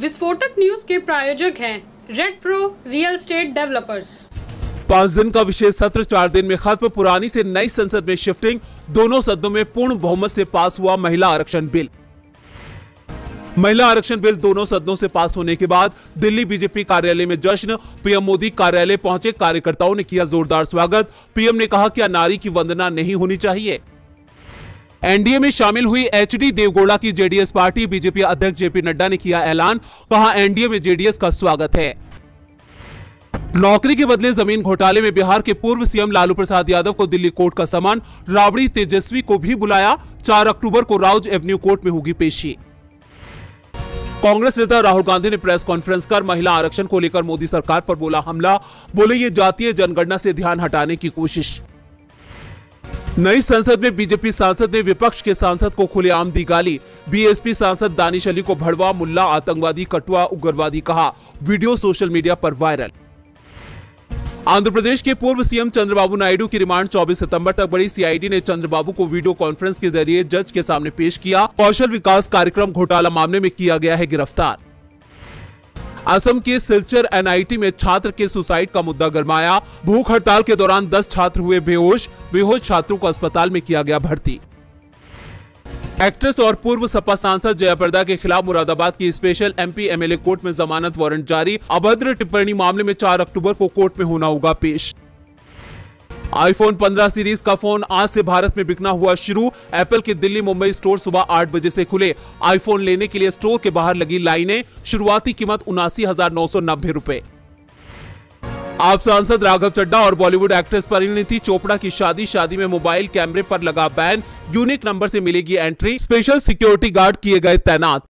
विस्फोटक न्यूज़ के प्रायोजक हैं red pro real estate developers पाँच दिन का विशेष सत्र चार दिन में खत्म पुरानी से नई संसद में शिफ्टिंग दोनों सदनों में पूर्ण बहुमत से पास हुआ महिला आरक्षण बिल। महिला आरक्षण बिल दोनों सदनों से पास होने के बाद दिल्ली बीजेपी कार्यालय में जश्न, पीएम मोदी कार्यालय पहुँचे, कार्यकर्ताओं ने किया जोरदार स्वागत। पीएम ने कहा कि नारी की वंदना नहीं होनी चाहिए। एनडीए में शामिल हुई एचडी देवगौड़ा की जेडीएस पार्टी, बीजेपी अध्यक्ष जेपी नड्डा ने किया ऐलान। कहा, एनडीए में जेडीएस का स्वागत है। नौकरी के बदले ज़मीन घोटाले में बिहार के पूर्व सीएम लालू प्रसाद यादव को दिल्ली कोर्ट का सम्मान। राबड़ी तेजस्वी को भी बुलाया। 4 अक्टूबर को राउज एवेन्यू कोर्ट में होगी पेशी। कांग्रेस नेता राहुल गांधी ने प्रेस कॉन्फ्रेंस कर महिला आरक्षण को लेकर मोदी सरकार पर बोला हमला। बोले, ये जातीय जनगणना से ध्यान हटाने की कोशिश। नई संसद में बीजेपी सांसद ने विपक्ष के सांसद को खुलेआम दी गाली। बीएसपी सांसद दानिश अली को भड़वा, मुल्ला, आतंकवादी कटुआ उग्रवादी कहा। वीडियो सोशल मीडिया पर वायरल। आंध्र प्रदेश के पूर्व सीएम चंद्रबाबू नायडू की रिमांड 24 सितंबर तक बढ़ी। सीआईडी ने चंद्रबाबू को वीडियो कॉन्फ्रेंस के ज़रिए जज के सामने पेश किया। कौशल विकास कार्यक्रम घोटाला मामले में किया गया है गिरफ़्तार। असम के सिलचर एनआईटी में छात्र के सुसाइड का मुद्दा गरमाया। भूख हड़ताल के दौरान 10 छात्र हुए बेहोश। बेहोश छात्रों को अस्पताल में किया गया भर्ती। एक्ट्रेस और पूर्व सपा सांसद जयाप्रदा के खिलाफ मुरादाबाद की स्पेशल एमपी एमएलए कोर्ट में जमानत वारंट जारी। अभद्र टिप्पणी मामले में 4 अक्टूबर को कोर्ट में होना होगा पेश। आईफोन 15 सीरीज़ का फ़ोन आज से भारत में बिकना हुआ शुरू। एप्पल के दिल्ली मुंबई स्टोर सुबह आठ बजे से खुले। आईफोन लेने के लिए स्टोर के बाहर लगी लाइनें। शुरुआती कीमत उनासी हज़ार नौ सौ नब्बे रुपए। आप सांसद राघव चड्डा और बॉलीवुड एक्ट्रेस परिणीति चोपड़ा की शादी। शादी में मोबाइल कैमरे पर लगा बैन। यूनिक नंबर से मिलेगी एंट्री स्पेशल सिक्योरिटी गार्ड किए गए तैनात।